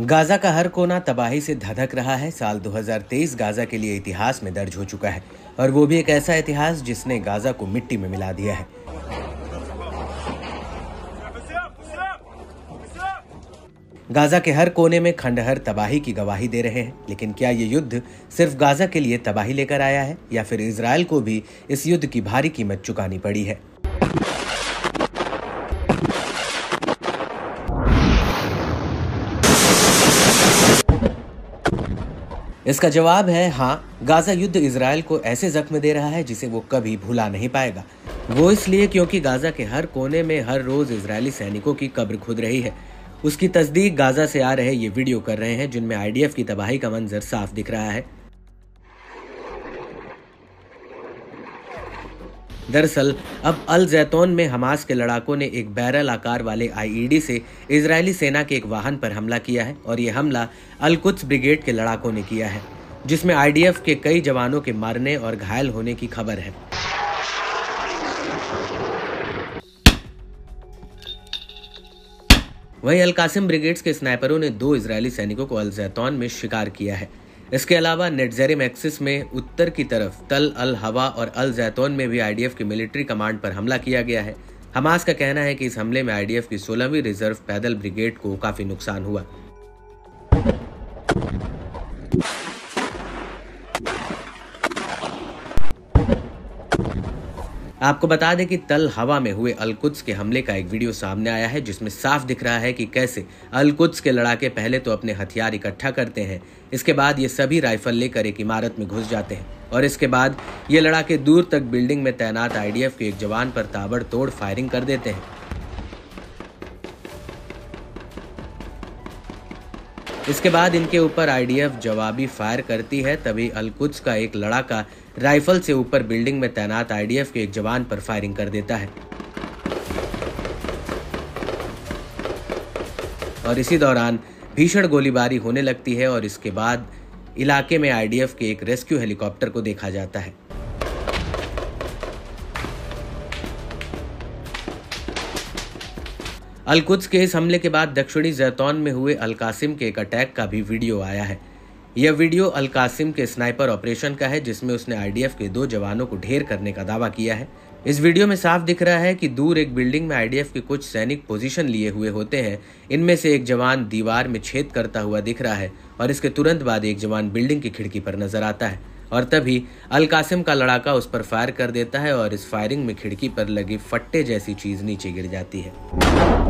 Gaza का हर कोना तबाही से धधक रहा है। साल 2023 गाजा के लिए इतिहास में दर्ज हो चुका है और वो भी एक ऐसा इतिहास जिसने गाजा को मिट्टी में मिला दिया है। गाजा के हर कोने में खंडहर तबाही की गवाही दे रहे हैं। लेकिन क्या ये युद्ध सिर्फ़ गाजा के लिए तबाही लेकर आया है या फिर इसराइल को भी इस युद्ध की भारी कीमत चुकानी पड़ी है? इसका जवाब है हाँ गाजा युद्ध इसराइल को ऐसे जख्म दे रहा है जिसे वो कभी भुला नहीं पाएगा। वो इसलिए क्योंकि गाजा के हर कोने में हर रोज इसराइली सैनिकों की कब्र खुद रही है। उसकी तस्दीक गाजा से आ रहे ये वीडियो कर रहे हैं, जिनमें आईडीएफ की तबाही का मंजर साफ़ दिख रहा है। दरअसल, अब अल जैतौन में हमास के लड़ाकों ने एक बैरल आकार वाले आईईडी से इजरायली सेना के एक वाहन पर हमला किया है और ये हमला अलकुत्स ब्रिगेड के लड़ाकों ने किया है, जिसमें आईडीएफ के कई जवानों के मरने और घायल होने की खबर है। वहीं अलकासिम ब्रिगेड्स के स्नाइपरों ने दो इजरायली सैनिकों को अल जैतौन में शिकार किया है। इसके अलावा नेटजेरिम एक्सिस में उत्तर की तरफ़ तल, अल, हवा और अल जैतोन में भी आईडीएफ की मिलिट्री कमांड पर हमला किया गया है। हमास का कहना है कि इस हमले में आईडीएफ की सोलहवीं रिज़र्व पैदल ब्रिगेड को काफ़ी नुकसान हुआ। आपको बता दें कि तल हवा में हुए अलकुद्स के हमले का एक वीडियो सामने आया है, जिसमें साफ़ दिख रहा है कि कैसे अलकुद्स के लड़ाके पहले तो अपने हथियार इकट्ठा करते हैं। इसके बाद ये सभी राइफल लेकर एक इमारत में घुस जाते हैं और इसके बाद ये लड़ाके दूर तक बिल्डिंग में तैनात आईडीएफ के एक जवान पर ताबड़तोड़ फायरिंग कर देते हैं। इसके बाद इनके ऊपर आईडीएफ जवाबी फायर करती है, तभी अलकुद्स का एक लड़ाका राइफल से ऊपर बिल्डिंग में तैनात आईडीएफ के एक जवान पर फायरिंग कर देता है। और इसी दौरान भीषण गोलीबारी होने लगती है और इसके बाद इलाके में आईडीएफ के एक रेस्क्यू हेलीकॉप्टर को देखा जाता है। अलकुद्स के इस हमले के बाद दक्षिणी जैतौन में हुए अलकासिम के एक अटैक का भी वीडियो आया है। यह वीडियो अलकासिम के स्नाइपर ऑपरेशन का है, जिसमें उसने आईडीएफ के दो जवानों को ढेर करने का दावा किया है। इस वीडियो में साफ़ दिख रहा है कि दूर एक बिल्डिंग में आईडीएफ के कुछ सैनिक पोजीशन लिए हुए होते हैं। इनमें से एक जवान दीवार में छेद करता हुआ दिख रहा है और इसके तुरंत बाद एक जवान बिल्डिंग की खिड़की पर नज़र आता है और तभी अलकासिम का लड़ाका उस पर फायर कर देता है और इस फायरिंग में खिड़की पर लगी फट्टे जैसी चीज़ नीचे गिर जाती है।